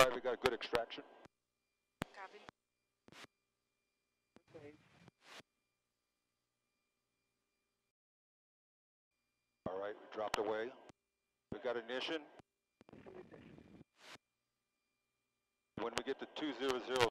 All right, we got a good extraction. Copy. All right, we dropped away. We got ignition. When we get to 200